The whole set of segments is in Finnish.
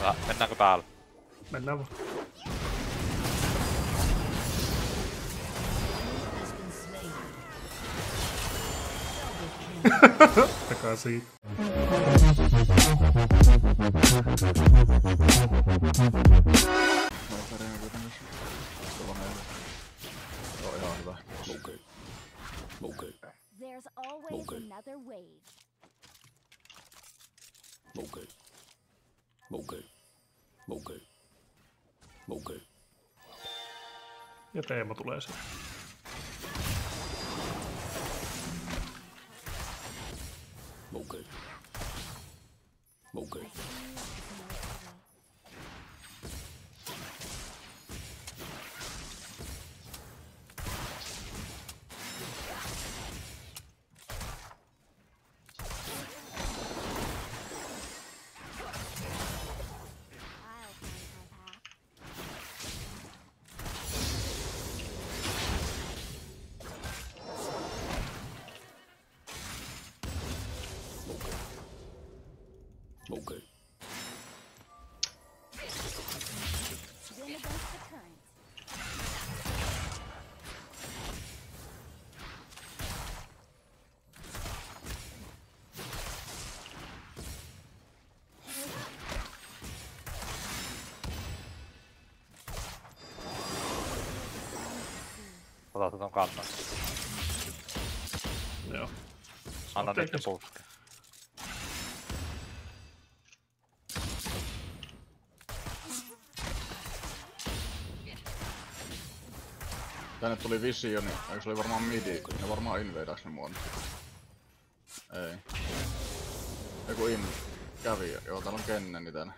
Tää, mennäänkö päälle? Mennään vaan. Takaisin. There's always another wave. Okei. Okei. Okei. Ja Teemo tulee sitten. Okei. Okei. Otat ton kannan. Joo. Anna niitä kes- puskea. Tänne tuli visio, niin eikö se oli varmaan midi? Ne varmaan invaders ne mua nyt. Ei. Joku in kävi, joo täällä on Kenneni tänne.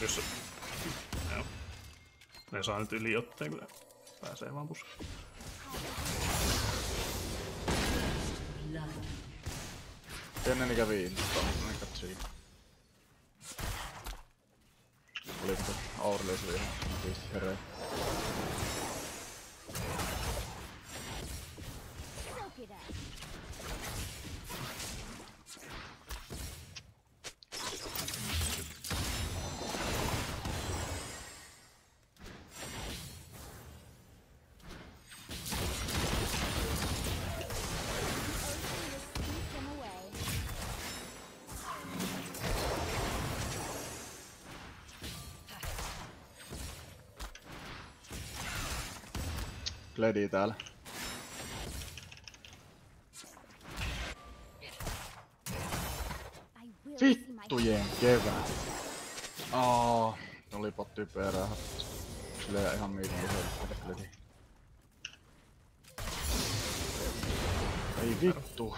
Jos... Ne saa nyt yli otteen, kun pääsee vaan puskeen. Kenneni kävi in, mutta niin katsoi. Oli mutta Aurelius ihan siisti hereillä. Gledi täällä. Vittujen kevää. Aa, olipa typerää. Silleen ihan miitin Gledi. Ei vittu.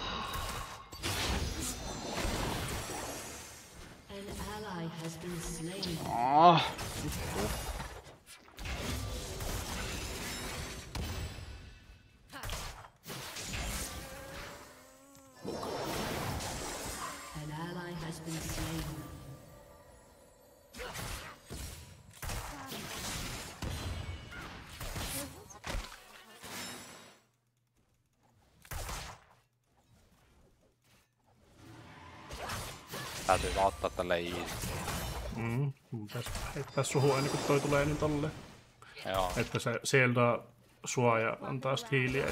Täytyy vaan ottaa tälle easy. Mm. Pitäis heittää suhua ennen kuin toi tulee niin tolle. Joo. Että se sieltä suoja antaa sit hiiliä.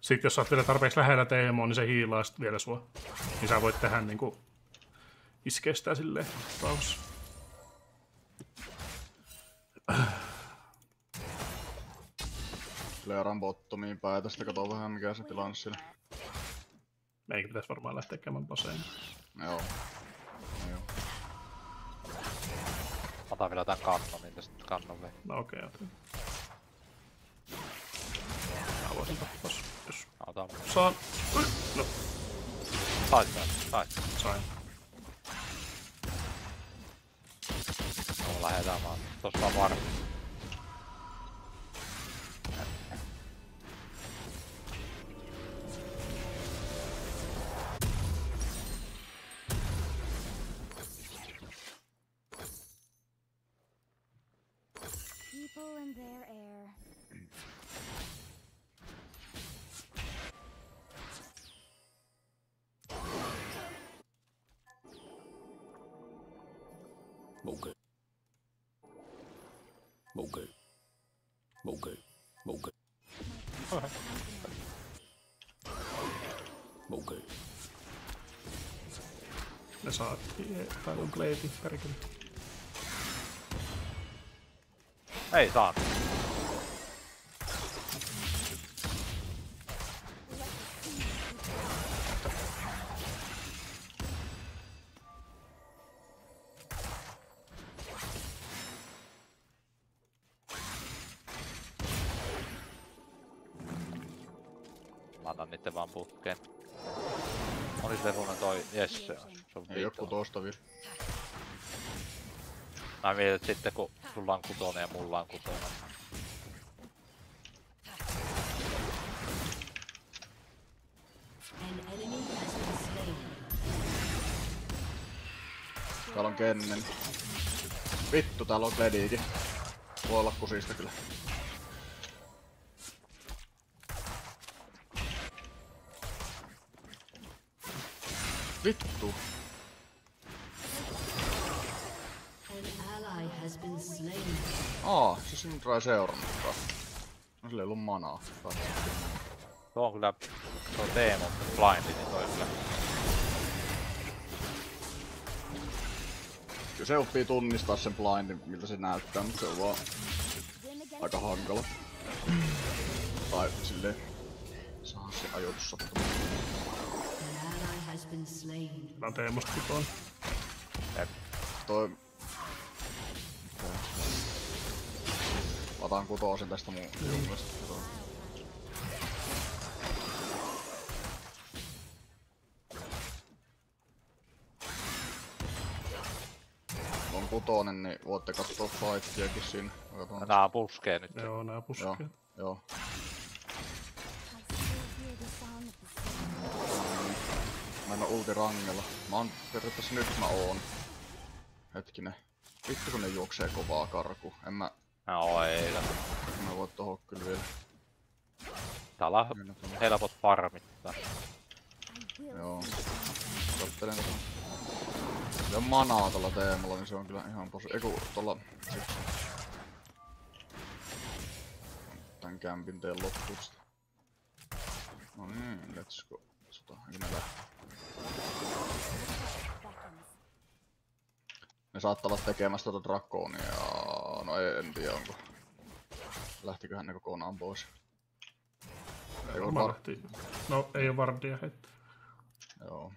Sitten jos sä oot vielä tarpeeksi lähellä Teemoa, niin se hiilaa sit vielä sua. Niin sä voit tehdä niinku iskeä sitä silleen rauhassa. Kleeran bottomiin päin tästä katoo vähän mikä se tilanne siinä. Meidän pitäisi varmaan lähteä käymään paseen. Joo. Otan vielä tän kannon, niin tästä kannon vei. No okei, okay, okei. Mä voisin tappaa, jos Otan. saan. Ui, No, Sait tän, sait. sain. No lähetään vaan. Tossa on Okay. Okay. Okay. Okay. Me saatiin, tai on kleiti, perkele. Ei saa. On kutonen ja mulla on kutonen. An enemy has been slain. Täällä on Kennen. Vittu, täällä on Glediikin. Voi olla kusista kyllä. Vittu. Ei seurannut taas. No sillä ei ollut manaa. Tuo on kyllä, se on Teemu blindi, niin toi kyllä. Kyllä se oppii tunnistaa sen blindin, miltä se näyttää, mutta se on vaan aika hankala. Tai silleen saa se ajoitus sattumaan. Mä Teemusta kutoon. Toi... otan kutosen tästä mun junglasta. On kutonen, niin voitte katsoa fightiakin siinä. Katson Nää puskee nyt. Joo, nää Joo, puskeet. joo. Storm. Mä en oo ulti rangella. Mä oon periaatteessa nyt mä oon. Hetkinen. Vittu kun ne juoksee kovaa karku. En mä, No ei, en mä voi tohon kyllä vielä. Täällä on helpot farmittaa. Joo. Kattelen tätä. Ja manaa tuolla teemalla, niin se on kyllä ihan posi... Eiku, tuolla... Siis... Tän kämpin teen loppuun sitä. No niin, let's go. Sota, eikä ne lähtee. Ne saattaa olla tekemässä tuota Draconia. No ei, en tiedä onko. Lähtiköhän ne kokonaan pois. Ei Varmaan var... No, ei oo vardia heittää. Joo.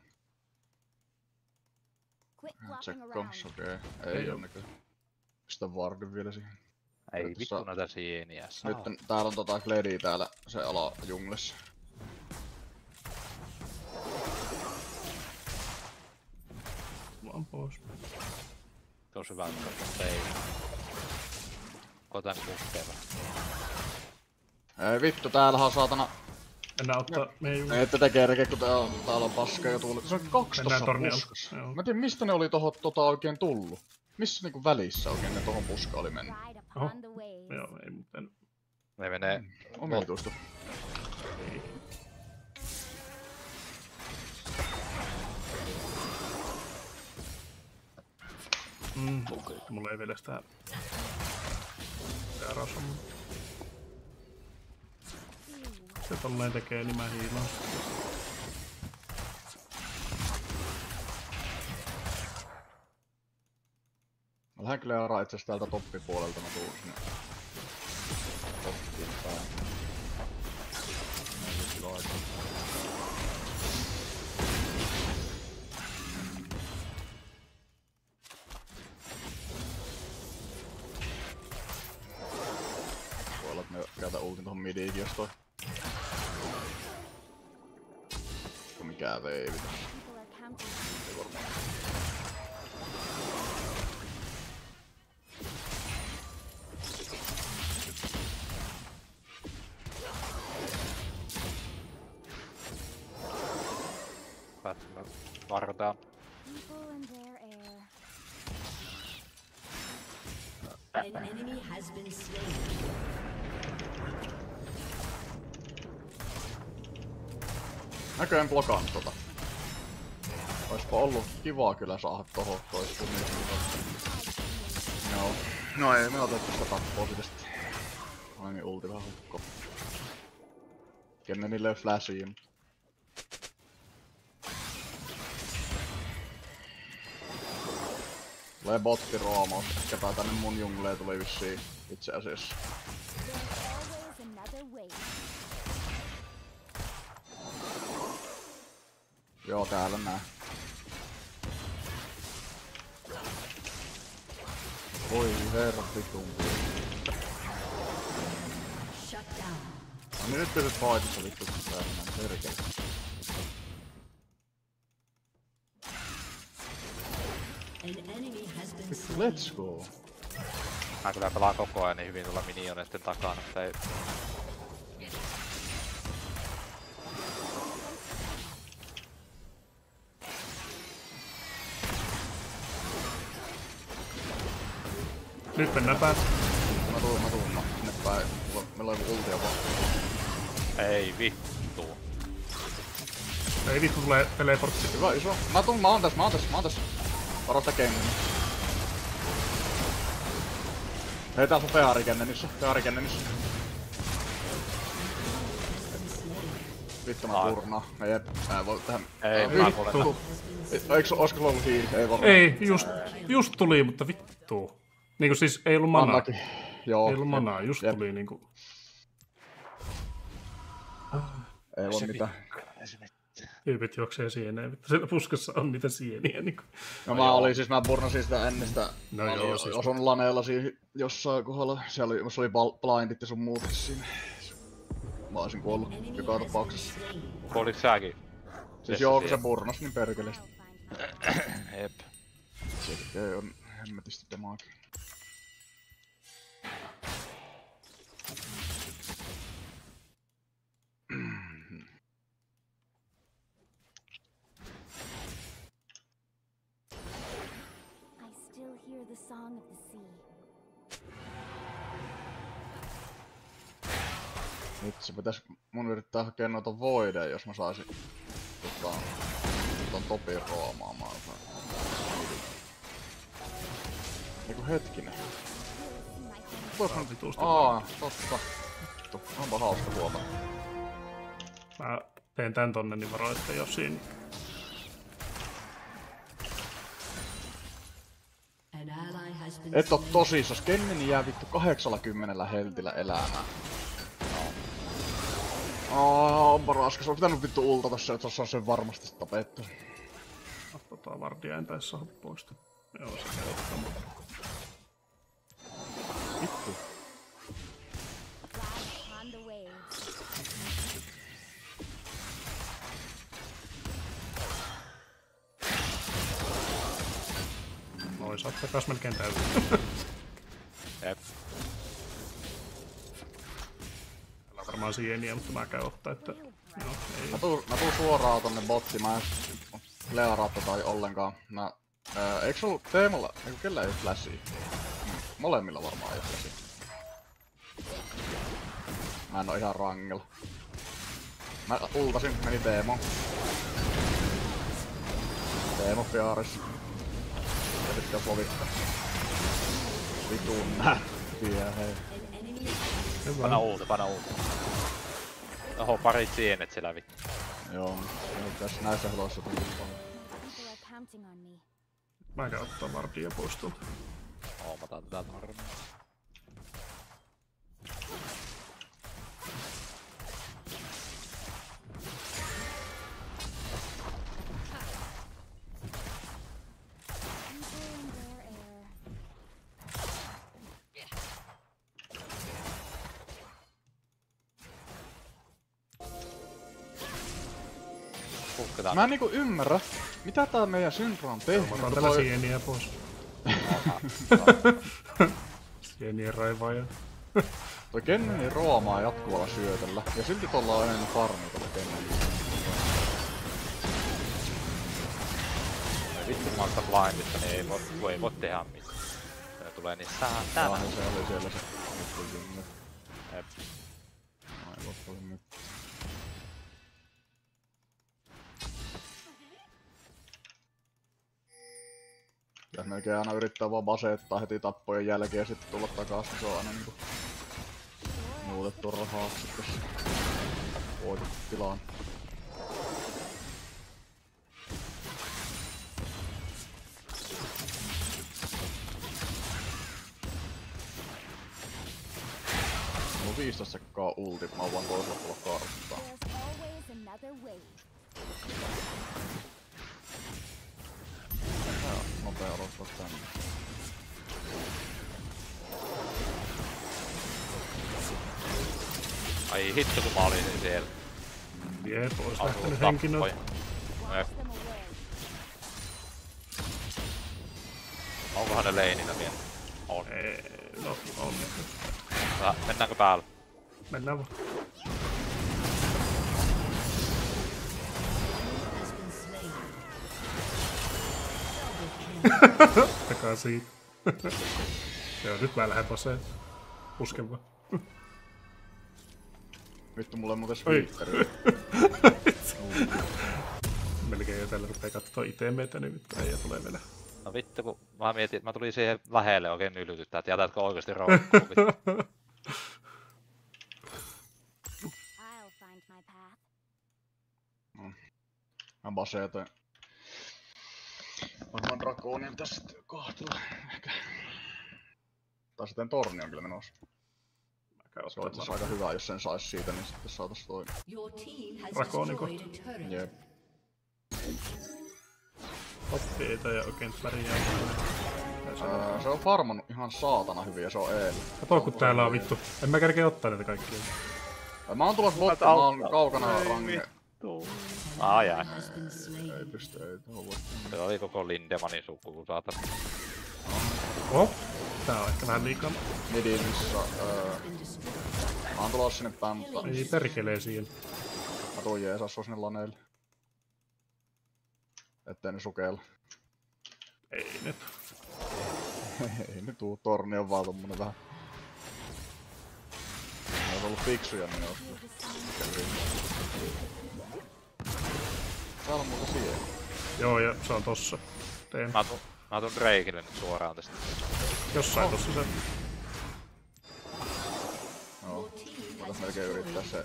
Coms, okei. Okay. Ei, Ei oo näköjään. Pistä Vardin vielä siihen. Ei Nyt vittu saa- näitä sieniä saa. Nyt täällä on tota Gledi täällä se ala junglessa. Vaan pois. Tosi että ei. Koitan puskea vähän. Ei vittu, täällähän on saatana... Mennään ottaa meidän Ei ette tekee reke, kun täällä on, täällä on paska ja tuuli. Se on kaksi tossa puskassa. Joo. Mä en tiedä mistä ne oli tohon tota oikein tullu. Missä niinku välissä oikein ne tohon puskaan oli mennyt? Oho. Joo, ei muuten. Ne menee Omituista. Ei. Mm, Okay. mulla ei vielä sitä... Rasa, mutta se tolleen tekee, niin mä hiilaan. Mä lähden kyllä Jara itse täältä toppipuolelta, mä tuun sinne toppiin päin. Käytä ultin tohon midiinkin, jos toi. Mikään veivi? Ei varmaan. vartaan. Air. An enemy has been slain. Näköjään blokaan tota. Oispa ollut kivaa kyllä saada tohon tois tunnin. Joo. No ei me otettu sitä tappoa sitä sitten. Oli niin ulti vähän hukko. Kenen niille flashia, mut... Tulee botti roomaus. Ehkäpä tänne mun jungleen tuli vissiin itse asiassa. Joo, täällä nää. Voi herra vitun. Shut down. No niin nyt pysyt fightissa vittu täällä perkele. Has been Vittu, slain. let's go. Mä kyllä pelaan koko ajan niin hyvin tuolla minioneiden takana, että ei... Nyt mennään päät. Mä tuun, mä tuun, mä sinne päin. Meillä on joku ultia vaan. Ei vittu. Ei vittu tulee teleportti. Hyvä, iso. Mä tuun, mä oon tässä, mä oon tässä, mä oon tässä. Varo sitä kengen. Hei, täällä on Feari Kennenissä, Feari Kennenissä. Vittu mä turnaa. Ei, jep, mä en voi tähän. Ei, mä kuulen. Eikö, olisiko ollut hiili? Ei varmaan. Ei, just, just tuli, mutta vittu. Niinku siis ei ollut manaa. Mannakin. Joo. Ei ollut jep, manaa, just jep. tuli niinku. Ei voi mitään. Tyypit juoksee sieneen, vittu siellä puskassa on niitä sieniä niinku. No mä olin siis, mä burnasin sitä ennen sitä. No mä joo, siis- osun laneella siinä jossain kohdalla. Siellä oli, musta oli blindit ja sun muut siinä. Mä olisin kuollut joka tapauksessa. Kuoliko säkin? Siis joo, kun se burnas, niin perkele. Jep. Se tekee on hemmetisti damage. The song of the sea. Vitsi, pitäis mun yrittää hakea noita voideja, jos mä saisin tota, ton topin roomaamaan. Eiku hetkinen. Vois mä nyt... vitusti Aa, totta. Vittu, onpa hauska huomata. Mä teen tän tonne, niin varo, että jos siinä... An ally has been Et oo tosissas, Kenneni jää vittu 80 heltillä elämään. Aa, onpa raskas. On pitänyt vittu ultata se, että on sen varmasti tapettu. Tota vardia en taisi saada poista. Joo, se käy Oot takas melkein täysin. Jep. Täällä on varmaan sieniä, mutta mä käyn ottaa, että... Joo, ei. Mä tuun, mä tuun suoraan tonne bottiin, mä en Learatta tai ollenkaan. Mä, ää, eikö ollut Teemalla, eiku kellä ei oo flashia? Molemmilla varmaan ei oo flashia. Mä en oo ihan rangella. Mä ultasin, meni Teemo. Teemo Fiaris. Ja nyt pitäis lovittaa. Vitun nättiä, hei. Hyvä. Pana ulta, pana ulta. Oho, parit sienet siellä vittu. Joo, ei tässä näissä huloissa tuli paljon. Mä käyn ottaa vardia pois tuolta. Oomataan tätä tarvetta. Kukkitaan. Mä en niinku ymmärrä, mitä tää meidän Syndra on tehnyt. Mä tällä toi- sieniä pois. Sienien raivaaja. Toi Kenneni roomaa jatkuvalla syötöllä, ja silti tuolla on enemmän farmia tuolla Kenneni. Ei vittu mä oon sitä blindista, niin ei voi, ei voi tehdä mitään. Se tulee niin saatana. Joo, niin se oli siellä se. Jep. Ai loppuun melkein aina yrittää vaan baseettaa heti tappojen jälkeen ja sitten tulla takaisin. Se on aina niinku muutettu rahaa sitten voitettu tilaan. Mulla on 15 sekkaa ulti, mä oon vaan toisella puolella karttaa. Nopea aloittaa tänne. Ai hitto kun mä olin siellä. Jep, ois lähtenyt henki tappoi. noin. Jep. Onkohan ne leinillä vielä? On. Ei, No, on. Mennäänkö päälle? Mennään vaan. Takaa siitä. Joo, nyt mä lähden paseen. Uske vaan. Vittu mulla ei muuten sweeperi. Melkein jo tällä rupee kattoo itse meitä, niin nyt äijä tulee vielä. No vittu kun mä mietin, että mä tulin siihen lähelle oikein nylytyttää, että jätätkö oikeesti roikkuun. vittu. I'll find my path. Mä baseetoin. Varmaan Draconin tässä sitten kahtella. Ehkä. Tai sitten torni on kyllä menossa. Se on itse aika hyvä, jos sen sais siitä, niin sitten saatais toi. Your team has Draconicon. destroyed a turret. Jep. Oppiita ja oikein pärjää. Öö, se on farmannut ihan saatana hyvin ja se on Eeli. Kato kun täällä on vittu. En mä kerkeä ottaa näitä kaikkia. Mä oon tulossa mä oon kaukana range. Ai ai. Ei pysty, ei voi. Se oli koko Lindemanin suku, saatan. Oh, tää on ehkä vähän liikaa. Midimissä, öö, mä oon tulossa sinne päin, mutta Ei perkelee siinä. mä tuun jeesas sua sinne laneille. Ettei ne sukeilla. Ei nyt. Ei ne tuu, torni on vaan tommonen vähän. Ne on ollut fiksuja, niin olisi. Täällä on muuta siellä. Joo, ja se on tossa. Teen. Mä tuun, mä tuun Drakeille nyt suoraan tästä. Jossain tossa se. Joo. Voitais melkein yrittää se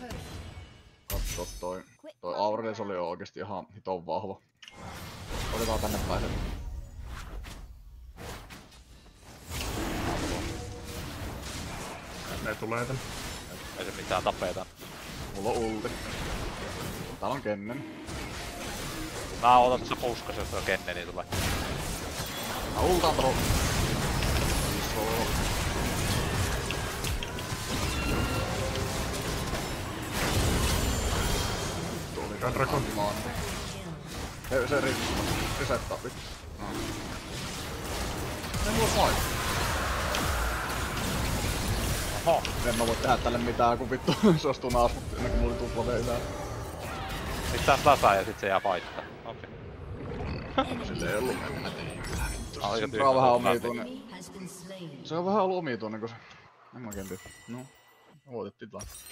katsoo toi. Toi Aurelius oli jo oikeesti ihan hiton vahva. Otetaan tänne päin se. Ne tulee tänne. Ei se mitään tapeta. Mulla on ulti. Täällä on Kennen. Mä otan tässä puskassa, jos tuo Kenneni tulee. Mä ultaan tuohon. Iso. Tuli Tää Drakon. Se, se rikki. Resettaa vittu. No. Ei mulla noin. Oho, En mä voi tehdä tälle mitään, kun vittu se ostuu naas, mutta ennen kuin mulla oli tupla veisää. sit taas lasaa ja sit se jää paittaa. Okei. Sille ei ollut. Aika Se on vähän omituinen. Se on vähän ollut omituinen, kun se... En mä oikein. No. Voitettiin waves.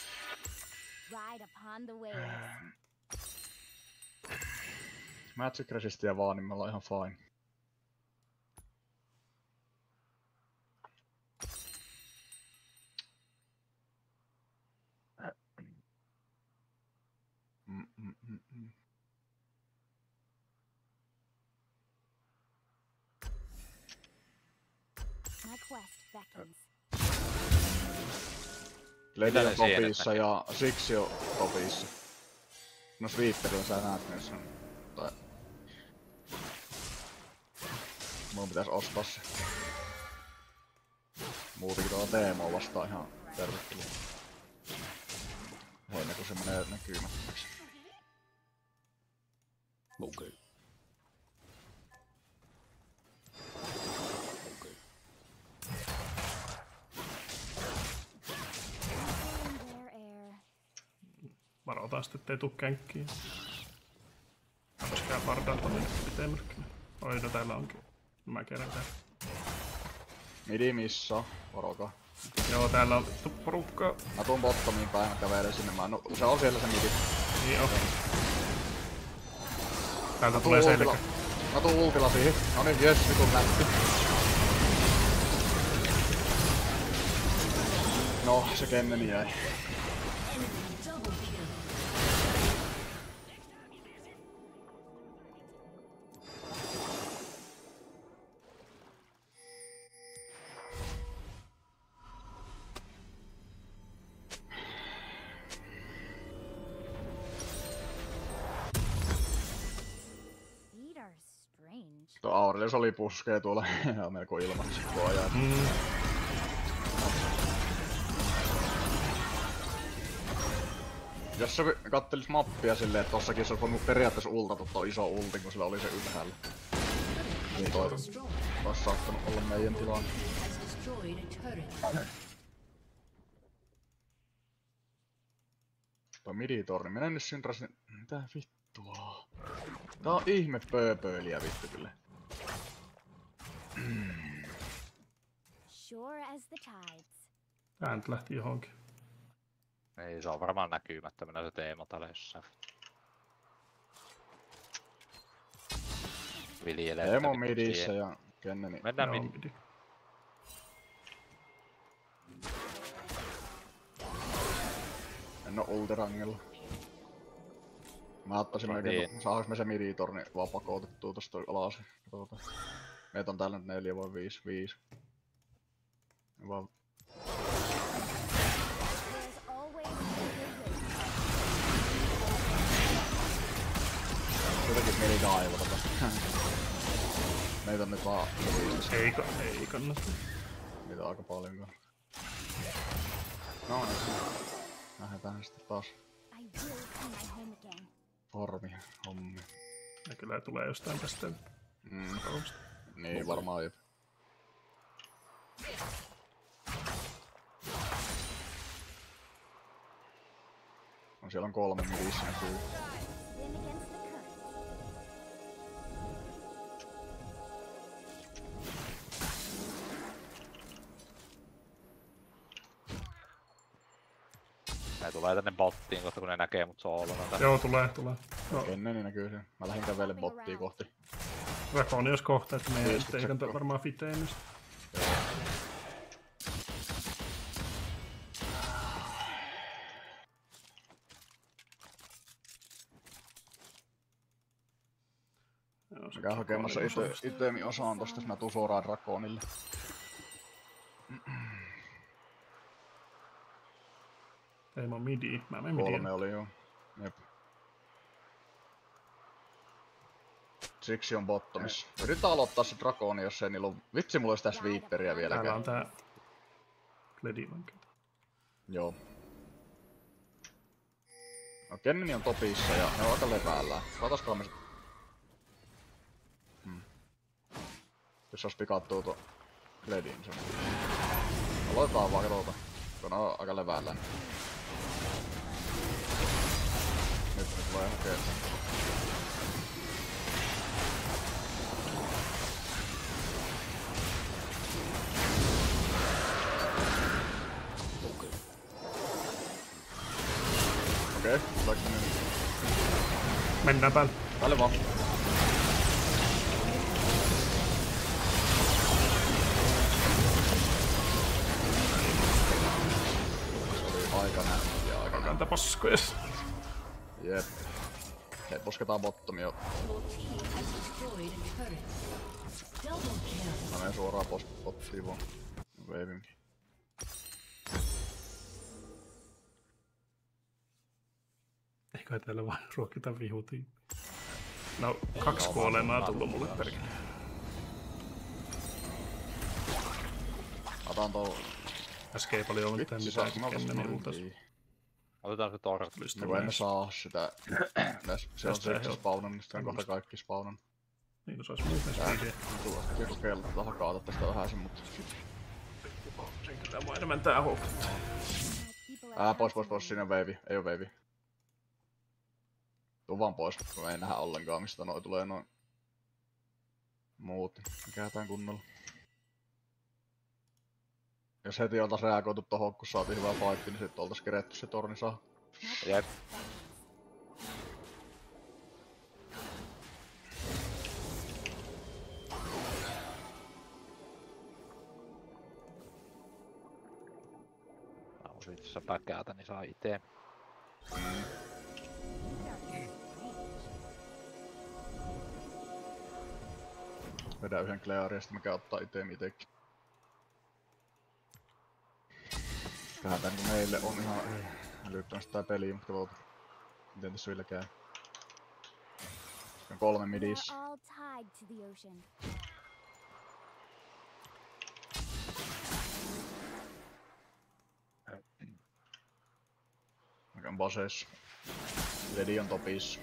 Magic resistiä vaan, niin me ollaan ihan fine. Mm, mm, mm, mm. My quest beckons. Lady on topissa ja Siksi on topissa. No Sweeperillä sä näet ne sen. Tai... Mun pitäis ostaa se. Muutenkin tuolla Teemo vastaa ihan tervetuloa. Ennen kuin se menee näkymättömäksi. Okay. Okay. Sitten, ettei tuu känkkiä. Myöskään vardalta mennä pitemmällekin. Oi, no täällä onkin. Mä kerran täällä. Midi missä, varokaa. Joo, täällä on vittu porukkaa. Mä tuun bottomiin päin, mä kävelen sinne. Mä, no, se on siellä se midi. Niin on. Täältä Mä tulee selkä. Mä tuun ultilla siihen. No niin, jes, vitun nätti. No, se kenneni jäi. Tuo Aurelius oli puskee tuolla melko ilmaksi koko ajan. Mm. Jos se kattelis mappia silleen, että tossakin se olisi voinut periaatteessa ultata tuo iso ulti, kun sillä oli se ylhäällä. Niin toi olisi saattanut olla meidän tilanne. Toi miditorni, mene nyt Syndrasin... Mitä vittua? Tää on ihme pööpöiliä vittu kyllä. As the tides. Tää nyt lähti johonkin. Ei, se on varmaan näkymättömänä se Teemo täällä jossain. Viljelee. Emo että vittu midissä ja Kenneni. Mennään Joo, midi. midi. En oo ultirangella. Mä ottaisin No oikein, niin. saaks me se miditorni vaan pakotettua tosta alas. Tuota. Meitä on täällä nyt 4 vai 5, 5. Vaan jotenkin meni daivata tästä. Meitä on nyt vaan Ei, ei kannata. Niitä on aika paljon. No niin. Lähdetään sitten taas I will see my home again. farmi hommi. Ja kyllä tulee jostain tästä Mm, niin varmaan jep. No siellä on kolme näkyy. Against the current. Ne tulee tänne bottiin kohta kun ne näkee mut soolona. tän- Joo, tulee, tulee. No, Kenneni näkyy sen. Mä lähdin kävelle bottia kohti. Raponi jos kohta, että me ei 50 sitten sekkaa. niin varmaan fiteennyt. Mä käyn hakemassa itemi osaan tosta, mä tuun suoraan Drakonille. Teemo midi. Mä menen midiin. Kolme oli joo. Jep. Siksi on bottomissa. Yritetään aloittaa se Drakoni, jos ei niillä on... Vitsi, mulla olisi tässä Viipperiä Täällä vieläkään. on tää Ledivankin. Joo. No Kenneni on topissa ja ne on aika leväällä. Katsotaan me... Hmm. Jos saisi pikattua tuo Ledin sen. Aloitetaan vaan, katsotaan. Kun on aika leväällä. Niin. Nyt ne tulee hakee. Okei, okay, tuleeko nyt? Mennään päälle. Tälle vaan. Kanta paskoja. Jep. Hei, pusketaan bottomia. Mä menen suoraan bottiin vaan. Wavinkin. Eikä täällä vaan ruokita vihutiin. No, kaksi kuolemaa tullut mulle perkele. Otan tuo... Äsken ei paljon ollut mitään mitään, mä kun vasta kenneni noin ultas. kiinni. Otetaan se No kun emme tulee. saa sitä... Näs- Se on Tästä ei se spawnan, niin sitten on kohta kaikki spawnan. Niin kuin se olisi muuten speedia. Tulla sitten kokeilla tätä hakata tästä vähän sen, mutta... Sen kyllä mua enemmän tää houkuttaa. Ää, pois, pois, pois, siinä on veivi, ei oo veivi. Tuu vaan pois, kun ei nähdä ollenkaan mistä noi tulee noin muut. Mikä tää kunnolla? Jos heti oltais reagoitu tohon, kun saatiin hyvä fight, niin sit oltais keretty se torni saa. Jep. Mä tässä päkäätä, niin saa itee. Vedä yhden klearia, mikä ottaa itse itekin. Tähän tän kun meille on ihan älyttömästi tää peli, mutta katsotaan. Miten tässä vielä käy. On kolme midis. Mikä on baseissa. Ledi on topissa.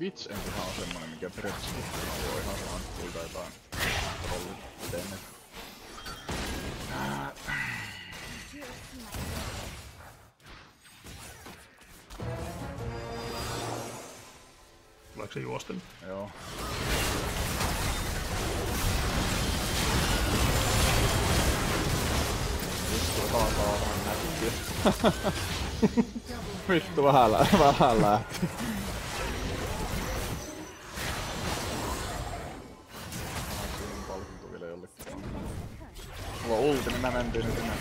Vits entihän on semmonen, mikä periaatteessa voi ihan se anttuilta jotain trolli teemme. Tuleeko se juosten? Joo. Vittu, taas on. Vittu, vähän, lä- vähän lähti. Mulla on ulti, niin mä mentiin nyt sinne.